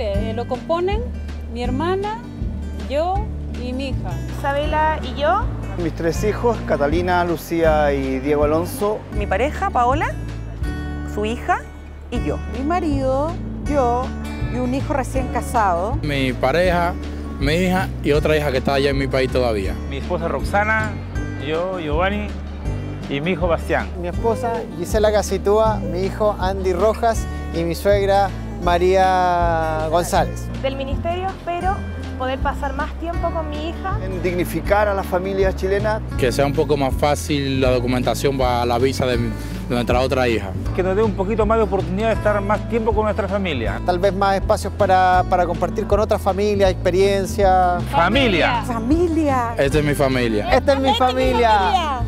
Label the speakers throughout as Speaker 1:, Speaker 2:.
Speaker 1: Eh, lo componen mi hermana, yo y mi hija.
Speaker 2: Isabela y yo.
Speaker 3: Mis tres hijos, Catalina, Lucía y Diego Alonso.
Speaker 4: Mi pareja, Paola, su hija y yo.
Speaker 5: Mi marido, yo y un hijo recién casado.
Speaker 6: Mi pareja, mi hija y otra hija que está allá en mi país todavía.
Speaker 7: Mi esposa Roxana, yo, Giovanni y mi hijo Bastián.
Speaker 8: Mi esposa Gisela Casitúa, mi hijo Andy Rojas y mi suegra María González.
Speaker 2: Del ministerio espero poder pasar más tiempo con mi hija.
Speaker 3: En dignificar a la familia chilena.
Speaker 6: Que sea un poco más fácil la documentación para la visa de, de nuestra otra hija.
Speaker 7: Que nos dé un poquito más de oportunidad de estar más tiempo con nuestra familia.
Speaker 8: Tal vez más espacios para, para compartir con otras familias, experiencia.
Speaker 7: Familia.
Speaker 5: Familia.
Speaker 6: Esta es mi familia.
Speaker 8: Esta es mi familia.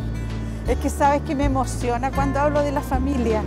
Speaker 5: Es que sabes que me emociona cuando hablo de la familia.